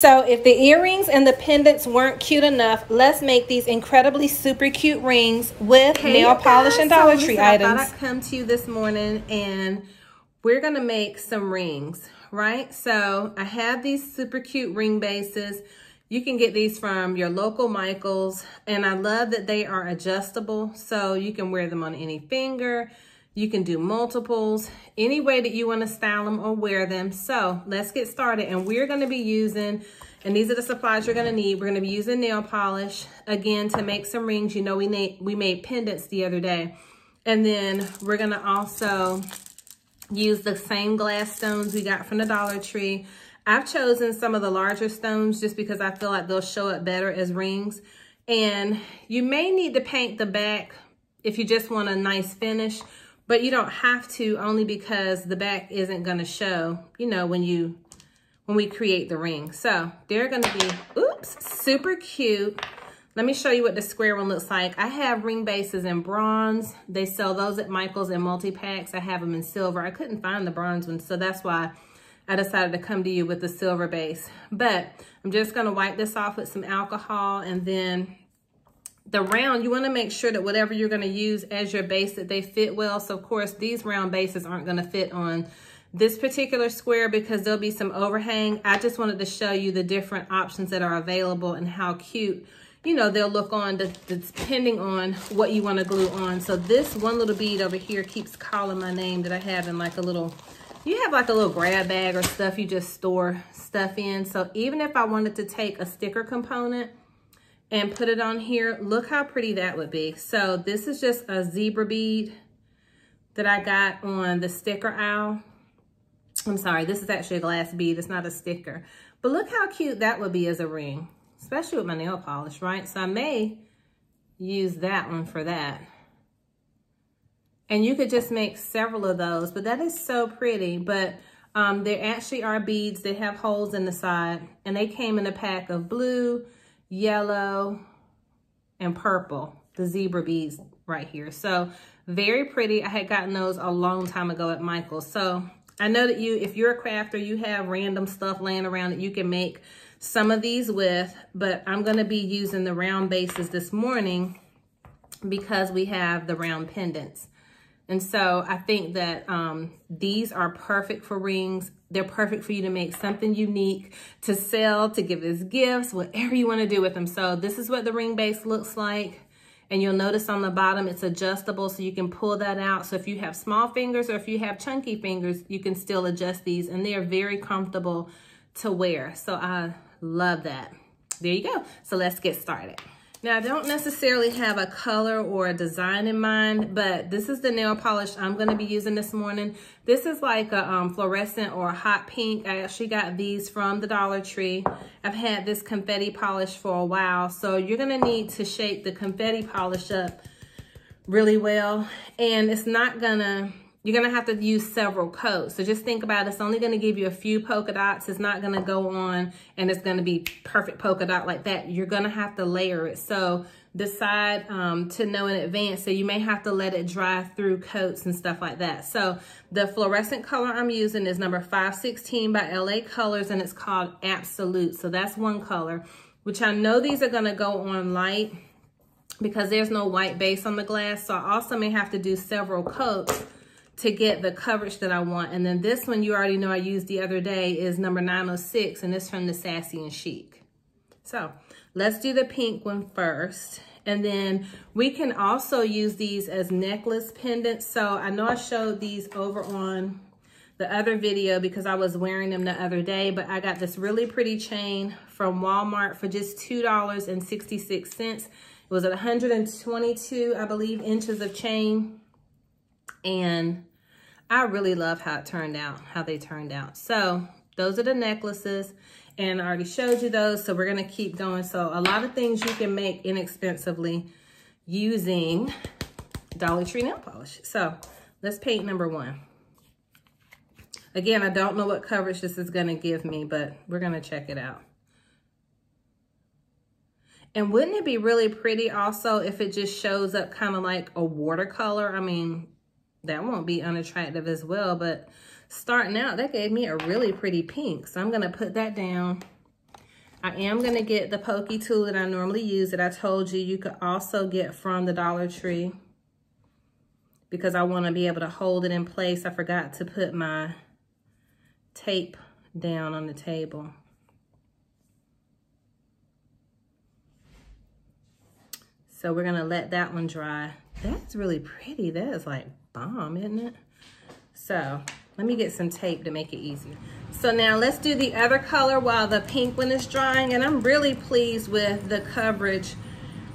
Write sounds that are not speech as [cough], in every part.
So if the earrings and the pendants weren't cute enough, let's make these incredibly super cute rings with hey nail polish guys. and Dollar so Tree items. I thought I'd come to you this morning and we're gonna make some rings, right? So I have these super cute ring bases. You can get these from your local Michaels and I love that they are adjustable so you can wear them on any finger. You can do multiples, any way that you want to style them or wear them. So let's get started. And we're going to be using, and these are the supplies you're going to need. We're going to be using nail polish, again, to make some rings. You know, we made, we made pendants the other day. And then we're going to also use the same glass stones we got from the Dollar Tree. I've chosen some of the larger stones just because I feel like they'll show up better as rings. And you may need to paint the back if you just want a nice finish but you don't have to only because the back isn't gonna show, you know, when you, when we create the ring. So they're gonna be, oops, super cute. Let me show you what the square one looks like. I have ring bases in bronze. They sell those at Michael's in multi-packs. I have them in silver. I couldn't find the bronze one, so that's why I decided to come to you with the silver base. But I'm just gonna wipe this off with some alcohol and then the round, you want to make sure that whatever you're going to use as your base, that they fit well. So, of course, these round bases aren't going to fit on this particular square because there'll be some overhang. I just wanted to show you the different options that are available and how cute, you know, they'll look on depending on what you want to glue on. So this one little bead over here keeps calling my name that I have in like a little, you have like a little grab bag or stuff you just store stuff in. So even if I wanted to take a sticker component, and put it on here. Look how pretty that would be. So this is just a zebra bead that I got on the sticker owl. I'm sorry, this is actually a glass bead. It's not a sticker. But look how cute that would be as a ring, especially with my nail polish, right? So I may use that one for that. And you could just make several of those, but that is so pretty. But um, there actually are beads. They have holes in the side, and they came in a pack of blue, yellow, and purple, the zebra beads right here. So very pretty. I had gotten those a long time ago at Michael's. So I know that you, if you're a crafter, you have random stuff laying around that you can make some of these with, but I'm gonna be using the round bases this morning because we have the round pendants. And so I think that um, these are perfect for rings. They're perfect for you to make something unique, to sell, to give as gifts, whatever you want to do with them. So this is what the ring base looks like. And you'll notice on the bottom, it's adjustable so you can pull that out. So if you have small fingers or if you have chunky fingers, you can still adjust these and they are very comfortable to wear. So I love that. There you go. So let's get started. Now, I don't necessarily have a color or a design in mind, but this is the nail polish I'm going to be using this morning. This is like a um, fluorescent or a hot pink. I actually got these from the Dollar Tree. I've had this confetti polish for a while, so you're going to need to shape the confetti polish up really well, and it's not going to you're gonna have to use several coats. So just think about it. It's only gonna give you a few polka dots. It's not gonna go on and it's gonna be perfect polka dot like that. You're gonna have to layer it. So decide um, to know in advance. So you may have to let it dry through coats and stuff like that. So the fluorescent color I'm using is number 516 by LA Colors and it's called Absolute. So that's one color, which I know these are gonna go on light because there's no white base on the glass. So I also may have to do several coats to get the coverage that I want. And then this one you already know I used the other day is number 906 and it's from the Sassy and Chic. So let's do the pink one first. And then we can also use these as necklace pendants. So I know I showed these over on the other video because I was wearing them the other day, but I got this really pretty chain from Walmart for just $2.66. It was at 122, I believe, inches of chain. And I really love how it turned out, how they turned out. So those are the necklaces and I already showed you those. So we're gonna keep going. So a lot of things you can make inexpensively using Dollar Tree nail polish. So let's paint number one. Again, I don't know what coverage this is gonna give me, but we're gonna check it out. And wouldn't it be really pretty also if it just shows up kind of like a watercolor? I mean, that won't be unattractive as well. But starting out, that gave me a really pretty pink. So I'm going to put that down. I am gonna get the pokey tool that I normally use that I told you you could also get from the Dollar Tree because I wanna be able to hold it in place. I forgot to put my tape down on the table. So we're gonna let that one dry. That's really pretty. That is like bomb, isn't it? So let me get some tape to make it easier. So now let's do the other color while the pink one is drying. And I'm really pleased with the coverage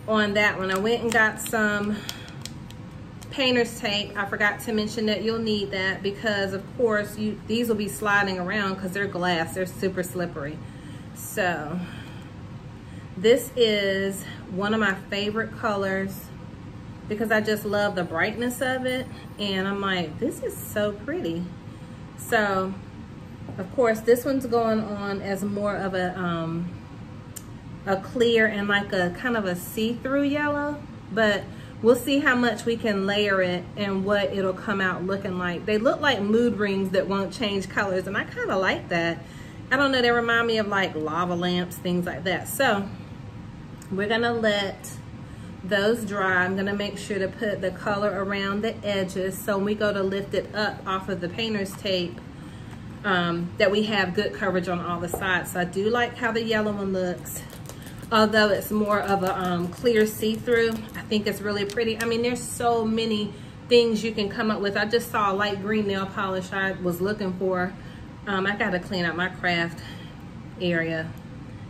on that one. I went and got some painter's tape. I forgot to mention that you'll need that because of course you these will be sliding around because they're glass. They're super slippery. So this is one of my favorite colors because I just love the brightness of it. And I'm like, this is so pretty. So, of course, this one's going on as more of a, um, a clear and like a kind of a see-through yellow. But we'll see how much we can layer it and what it'll come out looking like. They look like mood rings that won't change colors. And I kind of like that. I don't know, they remind me of like lava lamps, things like that. So we're gonna let those dry. I'm gonna make sure to put the color around the edges so when we go to lift it up off of the painter's tape, um, that we have good coverage on all the sides. So I do like how the yellow one looks. Although it's more of a um, clear see-through, I think it's really pretty. I mean, there's so many things you can come up with. I just saw a light green nail polish I was looking for. Um, I gotta clean out my craft area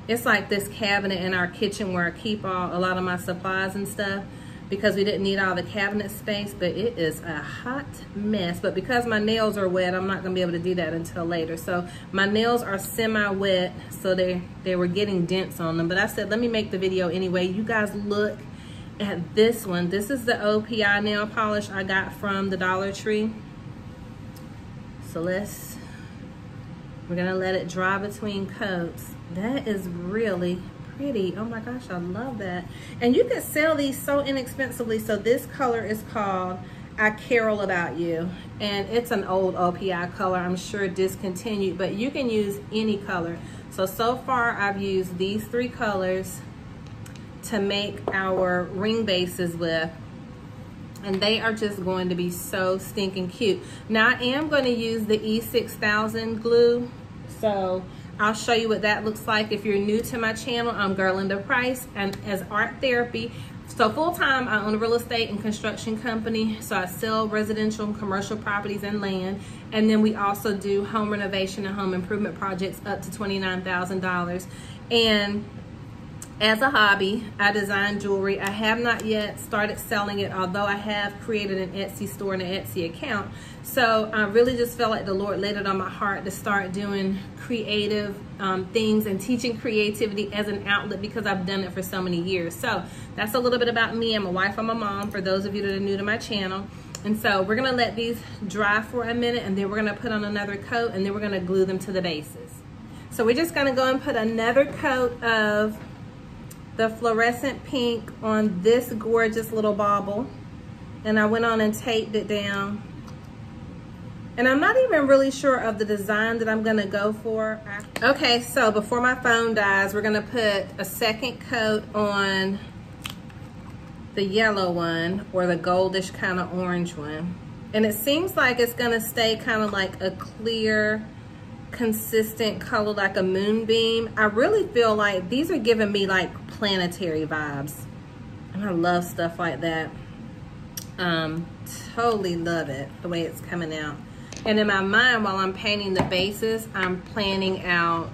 it's like this cabinet in our kitchen where I keep all a lot of my supplies and stuff because we didn't need all the cabinet space, but it is a hot mess. But because my nails are wet, I'm not gonna be able to do that until later. So my nails are semi-wet, so they, they were getting dents on them. But I said, let me make the video anyway. You guys look at this one. This is the OPI nail polish I got from the Dollar Tree. So let's, we're gonna let it dry between coats. That is really pretty. Oh my gosh, I love that. And you can sell these so inexpensively. So this color is called I Carol About You. And it's an old OPI color, I'm sure discontinued, but you can use any color. So, so far I've used these three colors to make our ring bases with. And they are just going to be so stinking cute. Now I am going to use the E6000 glue. So I'll show you what that looks like. If you're new to my channel, I'm Garlinda Price and as art therapy, so full-time, I own a real estate and construction company. So I sell residential and commercial properties and land. And then we also do home renovation and home improvement projects up to $29,000. And as a hobby, I design jewelry. I have not yet started selling it, although I have created an Etsy store and an Etsy account. So I really just felt like the Lord laid it on my heart to start doing creative um, things and teaching creativity as an outlet because I've done it for so many years. So that's a little bit about me. I'm a wife, I'm a mom, for those of you that are new to my channel. And so we're gonna let these dry for a minute and then we're gonna put on another coat and then we're gonna glue them to the bases. So we're just gonna go and put another coat of the fluorescent pink on this gorgeous little bauble. And I went on and taped it down. And I'm not even really sure of the design that I'm gonna go for. Okay, so before my phone dies, we're gonna put a second coat on the yellow one or the goldish kind of orange one. And it seems like it's gonna stay kind of like a clear consistent color like a moonbeam. I really feel like these are giving me like planetary vibes. And I love stuff like that. Um, totally love it, the way it's coming out. And in my mind, while I'm painting the bases, I'm planning out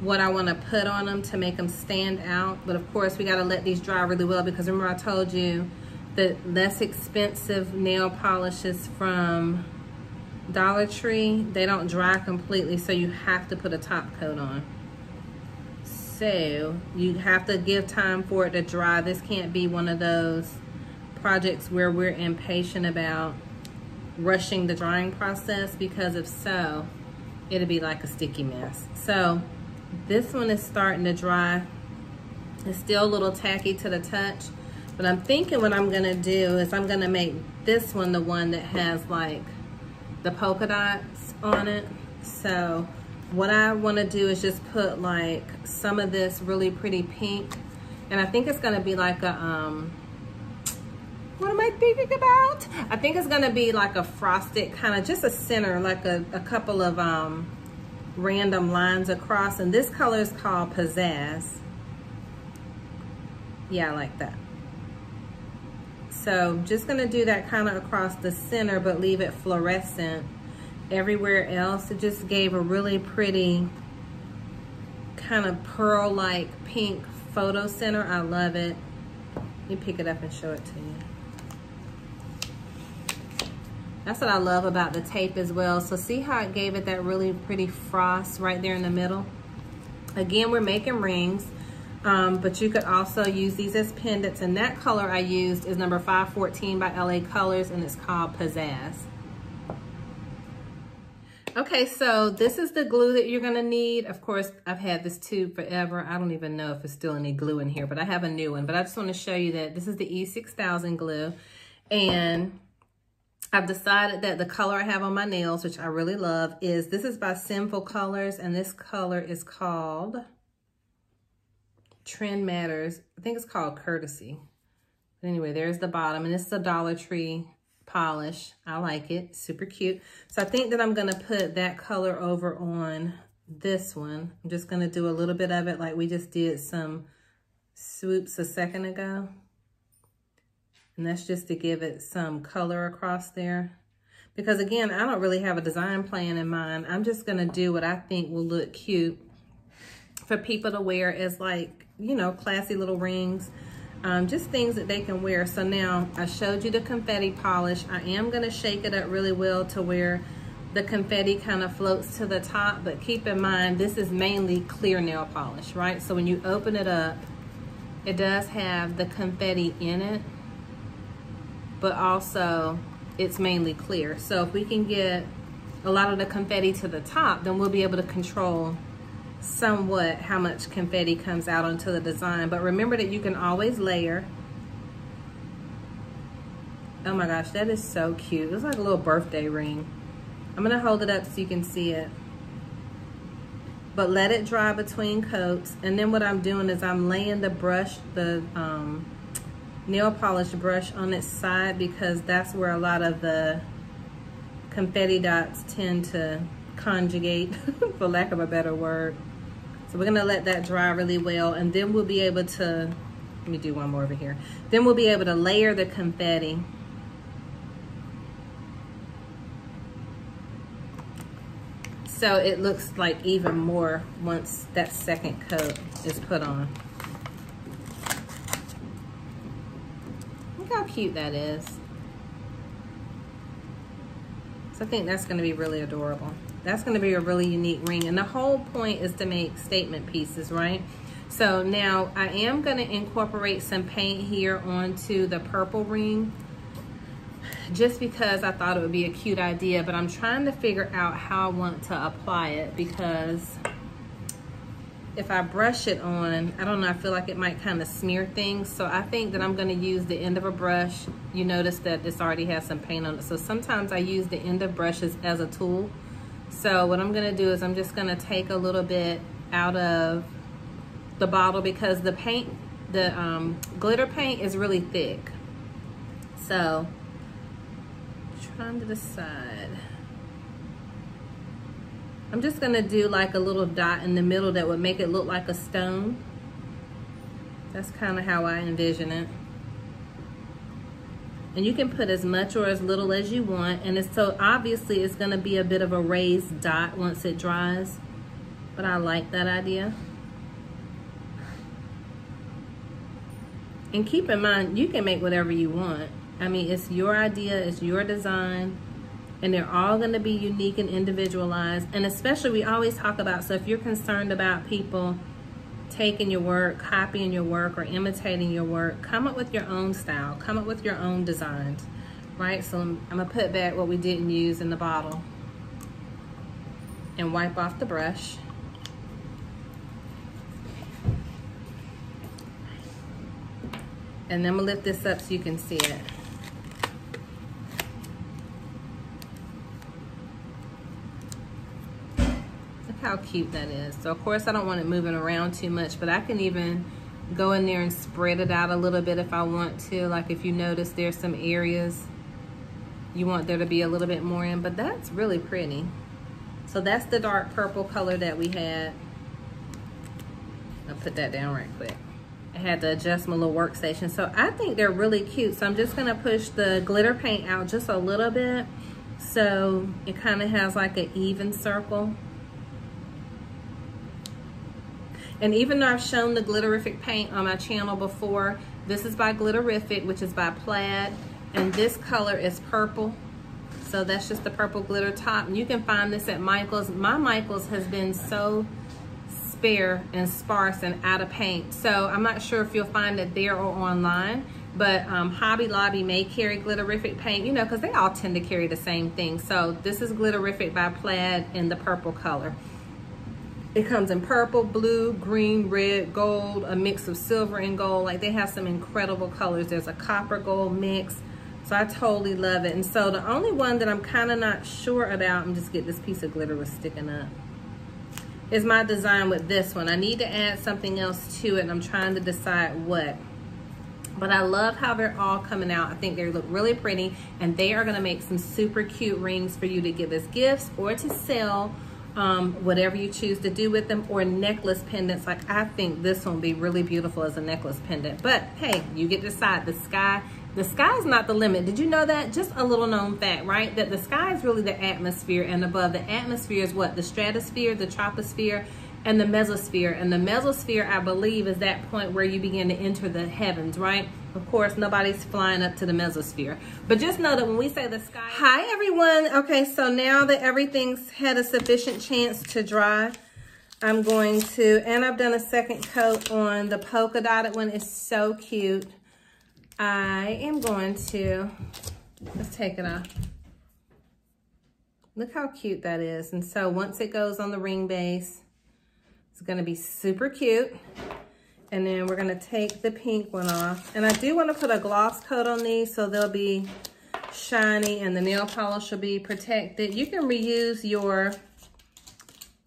what I want to put on them to make them stand out. But of course, we got to let these dry really well because remember I told you the less expensive nail polishes from Dollar Tree, they don't dry completely, so you have to put a top coat on. So you have to give time for it to dry. This can't be one of those projects where we're impatient about rushing the drying process because if so, it'll be like a sticky mess. So this one is starting to dry. It's still a little tacky to the touch, but I'm thinking what I'm gonna do is I'm gonna make this one the one that has like the polka dots on it. So what I want to do is just put like some of this really pretty pink. And I think it's to be like a, um, what am I thinking about? I think it's to be like a frosted kind of just a center, like a, a couple of um, random lines across. And this color is called Pizzazz. Yeah, I like that. So just gonna do that kind of across the center, but leave it fluorescent. Everywhere else, it just gave a really pretty kind of pearl-like pink photo center. I love it. Let me pick it up and show it to you. That's what I love about the tape as well. So see how it gave it that really pretty frost right there in the middle? Again, we're making rings. Um, but you could also use these as pendants. And that color I used is number 514 by LA Colors, and it's called Pizzazz. Okay, so this is the glue that you're gonna need. Of course, I've had this tube forever. I don't even know if it's still any glue in here, but I have a new one. But I just wanna show you that this is the E6000 glue. And I've decided that the color I have on my nails, which I really love, is this is by Sinful Colors, and this color is called Trend Matters. I think it's called Courtesy. But anyway, there's the bottom. And this is a Dollar Tree polish. I like it. Super cute. So I think that I'm going to put that color over on this one. I'm just going to do a little bit of it like we just did some swoops a second ago. And that's just to give it some color across there. Because again, I don't really have a design plan in mind. I'm just going to do what I think will look cute for people to wear as like you know, classy little rings. Um, just things that they can wear. So now I showed you the confetti polish. I am gonna shake it up really well to where the confetti kind of floats to the top, but keep in mind, this is mainly clear nail polish, right? So when you open it up, it does have the confetti in it, but also it's mainly clear. So if we can get a lot of the confetti to the top, then we'll be able to control somewhat how much confetti comes out onto the design. But remember that you can always layer. Oh my gosh, that is so cute. It's like a little birthday ring. I'm gonna hold it up so you can see it. But let it dry between coats. And then what I'm doing is I'm laying the brush, the um, nail polish brush on its side because that's where a lot of the confetti dots tend to conjugate, [laughs] for lack of a better word. So we're gonna let that dry really well and then we'll be able to, let me do one more over here. Then we'll be able to layer the confetti. So it looks like even more once that second coat is put on. Look how cute that is. So I think that's gonna be really adorable. That's gonna be a really unique ring. And the whole point is to make statement pieces, right? So now I am gonna incorporate some paint here onto the purple ring just because I thought it would be a cute idea, but I'm trying to figure out how I want to apply it because if I brush it on, I don't know, I feel like it might kind of smear things. So I think that I'm gonna use the end of a brush. You notice that this already has some paint on it. So sometimes I use the end of brushes as a tool so what I'm gonna do is I'm just gonna take a little bit out of the bottle because the paint, the um, glitter paint is really thick. So, trying to decide. I'm just gonna do like a little dot in the middle that would make it look like a stone. That's kind of how I envision it. And you can put as much or as little as you want. And it's so obviously it's gonna be a bit of a raised dot once it dries. But I like that idea. And keep in mind, you can make whatever you want. I mean, it's your idea, it's your design, and they're all gonna be unique and individualized. And especially, we always talk about, so if you're concerned about people taking your work, copying your work, or imitating your work, come up with your own style. Come up with your own designs, right? So I'm, I'm gonna put back what we didn't use in the bottle and wipe off the brush. And then I'm gonna lift this up so you can see it. Look how cute that is. So of course I don't want it moving around too much, but I can even go in there and spread it out a little bit if I want to. Like if you notice there's some areas you want there to be a little bit more in, but that's really pretty. So that's the dark purple color that we had. I'll put that down right quick. I had to adjust my little workstation. So I think they're really cute. So I'm just gonna push the glitter paint out just a little bit so it kind of has like an even circle. And even though I've shown the Glitterific paint on my channel before, this is by Glitterific, which is by Plaid. And this color is purple. So that's just the purple glitter top. And you can find this at Michael's. My Michael's has been so spare and sparse and out of paint. So I'm not sure if you'll find it there or online. But um, Hobby Lobby may carry Glitterific paint, you know, because they all tend to carry the same thing. So this is Glitterific by Plaid in the purple color. It comes in purple, blue, green, red, gold, a mix of silver and gold. Like they have some incredible colors. There's a copper gold mix. So I totally love it. And so the only one that I'm kind of not sure about, I'm just get this piece of glitter was sticking up, is my design with this one. I need to add something else to it and I'm trying to decide what. But I love how they're all coming out. I think they look really pretty and they are gonna make some super cute rings for you to give as gifts or to sell um, whatever you choose to do with them or necklace pendants. Like I think this one be really beautiful as a necklace pendant. But hey, you get to decide. The sky, the sky is not the limit. Did you know that? Just a little known fact, right? That the sky is really the atmosphere and above the atmosphere is what? The stratosphere, the troposphere, and the mesosphere. And the mesosphere, I believe, is that point where you begin to enter the heavens, right? Of course, nobody's flying up to the mesosphere. But just know that when we say the sky... Hi, everyone. Okay, so now that everything's had a sufficient chance to dry, I'm going to... And I've done a second coat on the polka dotted one. It's so cute. I am going to... Let's take it off. Look how cute that is. And so once it goes on the ring base, it's gonna be super cute. And then we're gonna take the pink one off. And I do wanna put a gloss coat on these so they'll be shiny and the nail polish will be protected. You can reuse your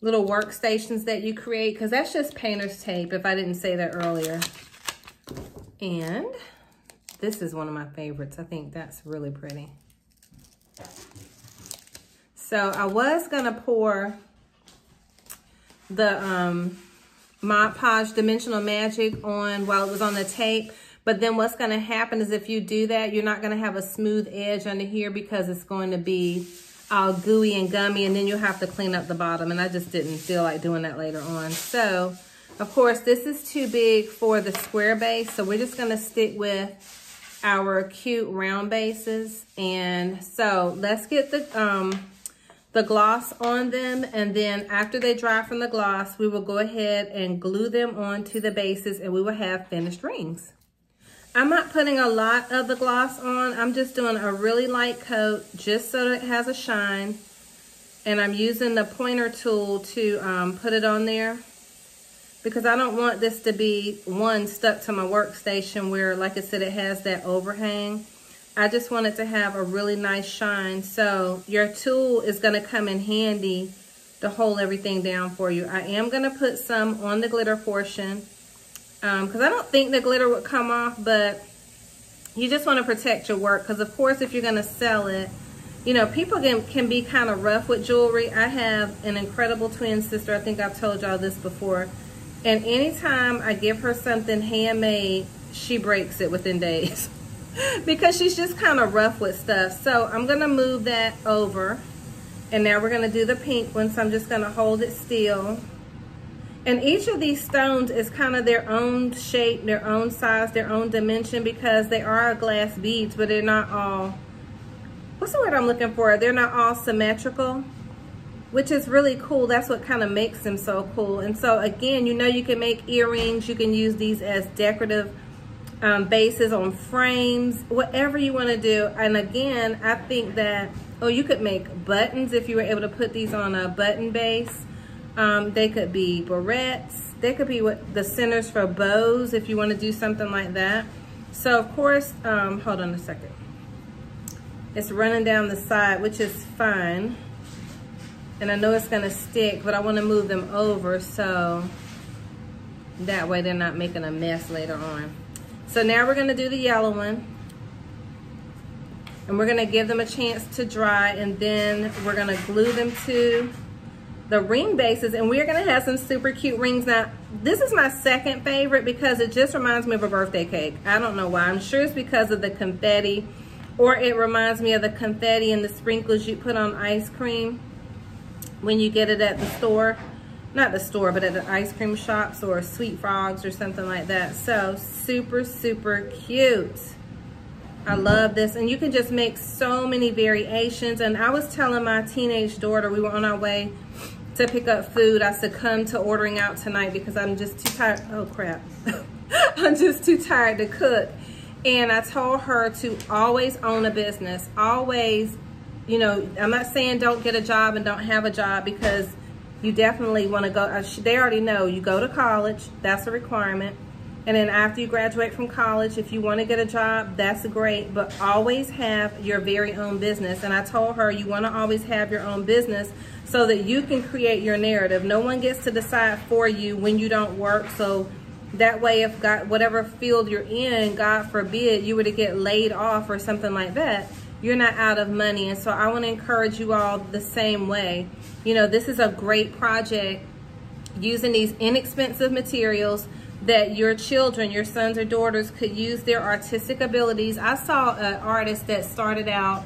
little workstations that you create because that's just painter's tape if I didn't say that earlier. And this is one of my favorites. I think that's really pretty. So I was gonna pour the um, Mod Podge Dimensional Magic on while it was on the tape. But then what's going to happen is if you do that, you're not going to have a smooth edge under here because it's going to be all gooey and gummy and then you'll have to clean up the bottom. And I just didn't feel like doing that later on. So, of course, this is too big for the square base. So we're just going to stick with our cute round bases. And so let's get the um, the gloss on them and then after they dry from the gloss we will go ahead and glue them onto the bases and we will have finished rings. I'm not putting a lot of the gloss on. I'm just doing a really light coat just so it has a shine and I'm using the pointer tool to um, put it on there because I don't want this to be one stuck to my workstation where like I said it has that overhang I just wanted to have a really nice shine. So your tool is going to come in handy to hold everything down for you. I am going to put some on the glitter portion because um, I don't think the glitter would come off, but you just want to protect your work because of course if you're going to sell it, you know, people can, can be kind of rough with jewelry. I have an incredible twin sister. I think I've told y'all this before. And anytime I give her something handmade, she breaks it within days. [laughs] [laughs] because she's just kind of rough with stuff. So I'm going to move that over. And now we're going to do the pink one. So I'm just going to hold it still. And each of these stones is kind of their own shape, their own size, their own dimension because they are glass beads, but they're not all, what's the word I'm looking for? They're not all symmetrical, which is really cool. That's what kind of makes them so cool. And so again, you know you can make earrings. You can use these as decorative um, bases on frames, whatever you want to do. And again, I think that, oh, you could make buttons if you were able to put these on a button base. Um, they could be barrettes. They could be what the centers for bows if you want to do something like that. So of course, um, hold on a second. It's running down the side, which is fine. And I know it's gonna stick, but I wanna move them over so that way they're not making a mess later on. So now we're gonna do the yellow one. And we're gonna give them a chance to dry and then we're gonna glue them to the ring bases and we're gonna have some super cute rings. Now, this is my second favorite because it just reminds me of a birthday cake. I don't know why. I'm sure it's because of the confetti or it reminds me of the confetti and the sprinkles you put on ice cream when you get it at the store. Not the store, but at the ice cream shops or Sweet Frogs or something like that. So super, super cute. I love this. And you can just make so many variations. And I was telling my teenage daughter, we were on our way to pick up food. I succumbed to ordering out tonight because I'm just too tired. Oh, crap. [laughs] I'm just too tired to cook. And I told her to always own a business. Always, you know, I'm not saying don't get a job and don't have a job because you definitely want to go. Uh, they already know you go to college. That's a requirement. And then after you graduate from college, if you want to get a job, that's great. But always have your very own business. And I told her you want to always have your own business so that you can create your narrative. No one gets to decide for you when you don't work. So that way, if God, whatever field you're in, God forbid, you were to get laid off or something like that, you're not out of money. And so I want to encourage you all the same way. You know, this is a great project using these inexpensive materials that your children, your sons or daughters could use their artistic abilities. I saw an artist that started out,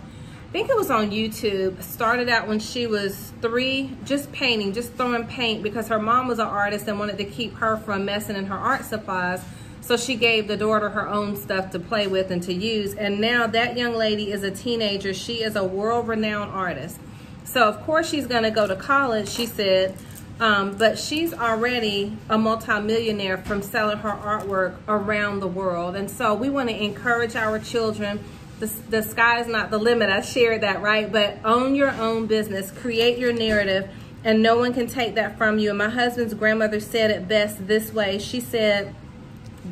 I think it was on YouTube, started out when she was three, just painting, just throwing paint because her mom was an artist and wanted to keep her from messing in her art supplies. So she gave the daughter her own stuff to play with and to use. And now that young lady is a teenager. She is a world-renowned artist. So of course she's gonna go to college, she said, um, but she's already a multimillionaire from selling her artwork around the world. And so we want to encourage our children. The, the sky is not the limit. I shared that, right? But own your own business, create your narrative, and no one can take that from you. And my husband's grandmother said it best this way. She said,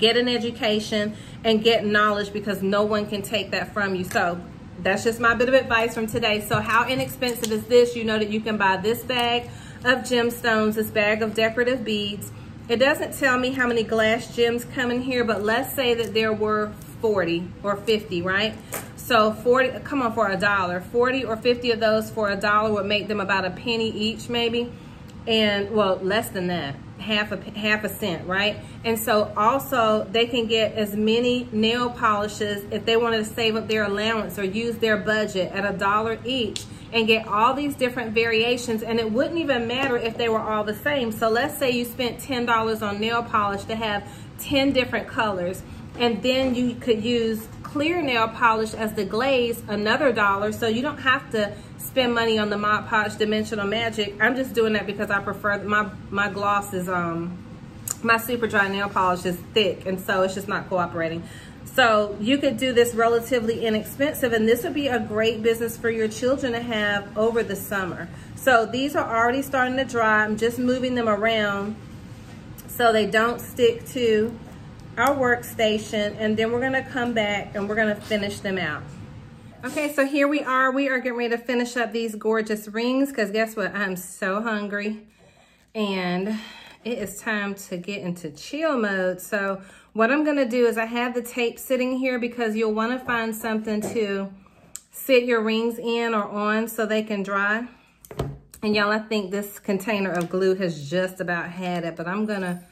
get an education and get knowledge because no one can take that from you. So that's just my bit of advice from today. So how inexpensive is this? You know that you can buy this bag of gemstones, this bag of decorative beads. It doesn't tell me how many glass gems come in here, but let's say that there were 40 or 50, right? So 40, come on, for a dollar. 40 or 50 of those for a dollar would make them about a penny each maybe. And well, less than that, half a, half a cent, right? And so also they can get as many nail polishes if they wanted to save up their allowance or use their budget at a dollar each and get all these different variations and it wouldn't even matter if they were all the same. So let's say you spent $10 on nail polish to have 10 different colors and then you could use clear nail polish as the glaze, another dollar. So you don't have to spend money on the Mod Podge Dimensional Magic. I'm just doing that because I prefer, my, my gloss is, um, my super dry nail polish is thick and so it's just not cooperating. So you could do this relatively inexpensive and this would be a great business for your children to have over the summer. So these are already starting to dry. I'm just moving them around so they don't stick to our workstation and then we're gonna come back and we're gonna finish them out. Okay, so here we are. We are getting ready to finish up these gorgeous rings because guess what? I'm so hungry and it is time to get into chill mode. So what I'm gonna do is I have the tape sitting here because you'll wanna find something to sit your rings in or on so they can dry. And y'all, I think this container of glue has just about had it, but I'm gonna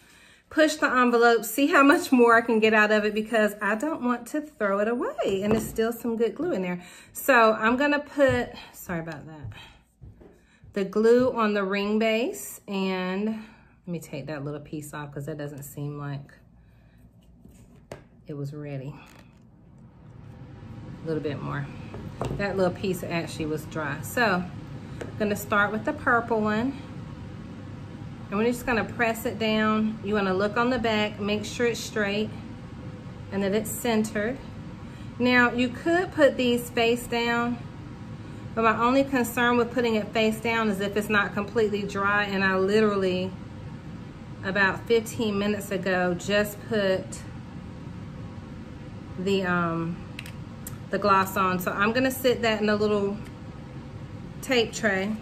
push the envelope, see how much more I can get out of it because I don't want to throw it away and there's still some good glue in there. So I'm gonna put, sorry about that, the glue on the ring base and let me take that little piece off because that doesn't seem like it was ready. A little bit more. That little piece actually was dry. So I'm gonna start with the purple one. And we're just gonna press it down. You wanna look on the back, make sure it's straight and that it's centered. Now you could put these face down, but my only concern with putting it face down is if it's not completely dry and I literally about 15 minutes ago just put the um, the gloss on. So I'm gonna sit that in a little tape tray.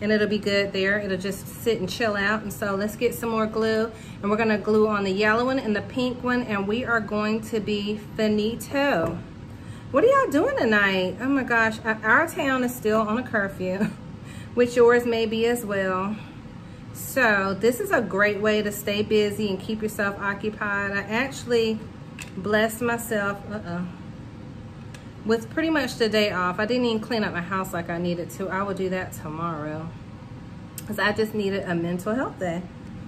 And it'll be good there. It'll just sit and chill out. And so let's get some more glue and we're gonna glue on the yellow one and the pink one and we are going to be finito. What are y'all doing tonight? Oh my gosh, our town is still on a curfew, [laughs] which yours may be as well. So this is a great way to stay busy and keep yourself occupied. I actually blessed myself, uh-oh, with pretty much the day off. I didn't even clean up my house like I needed to. I will do that tomorrow because I just needed a mental health day.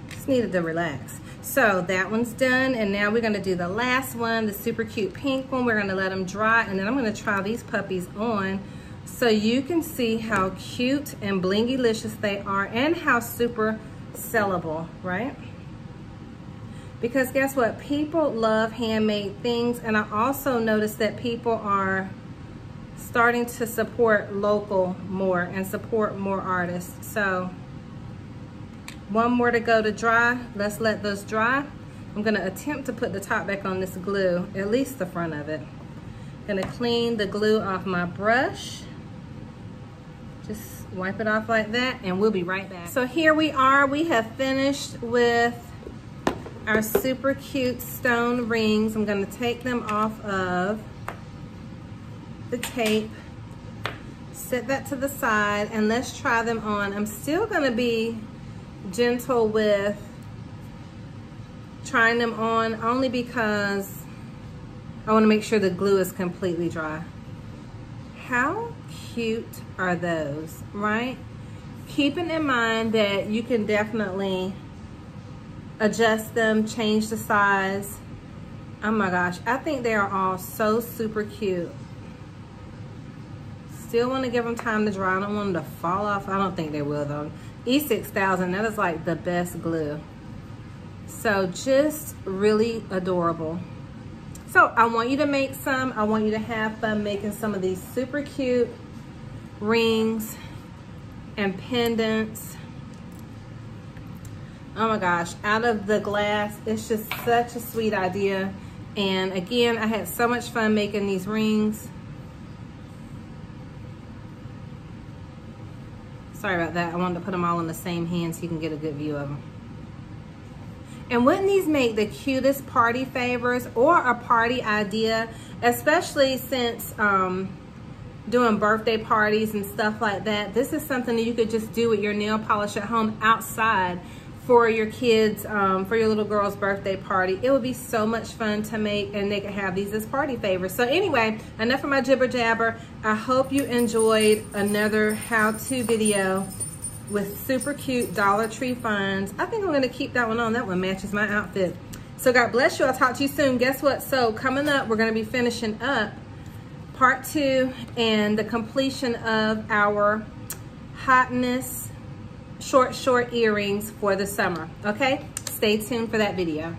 Just needed to relax. So that one's done and now we're gonna do the last one, the super cute pink one. We're gonna let them dry and then I'm gonna try these puppies on so you can see how cute and blingy-licious they are and how super sellable, right? Because guess what? People love handmade things. And I also noticed that people are starting to support local more and support more artists. So one more to go to dry. Let's let those dry. I'm gonna attempt to put the top back on this glue, at least the front of it. Gonna clean the glue off my brush. Just wipe it off like that and we'll be right back. So here we are, we have finished with our super cute stone rings. I'm gonna take them off of the tape, set that to the side, and let's try them on. I'm still gonna be gentle with trying them on only because I wanna make sure the glue is completely dry. How cute are those, right? Keeping in mind that you can definitely adjust them, change the size. Oh my gosh, I think they are all so super cute. Still want to give them time to dry. I don't want them to fall off. I don't think they will though. E6000, that is like the best glue. So just really adorable. So I want you to make some. I want you to have fun making some of these super cute rings and pendants oh my gosh out of the glass it's just such a sweet idea. And again I had so much fun making these rings. Sorry about that I wanted to put them all in the same hand so you can get a good view of them and wouldn't these make the cutest party favors or a party idea especially since um, doing birthday parties and stuff like that? This is something that you could just do with your nail polish at home outside for your kids, um, for your little girl's birthday party. It would be so much fun to make and they could have these as party favors. So anyway, enough of my jibber jabber. I hope you enjoyed another how-to video with super cute Dollar Tree finds. I think I'm gonna keep that one on. That one matches my outfit. So God bless you. I'll talk to you soon. Guess what? So coming up, we're gonna be finishing up part two and the completion of our hotness short, short earrings for the summer. Okay, stay tuned for that video.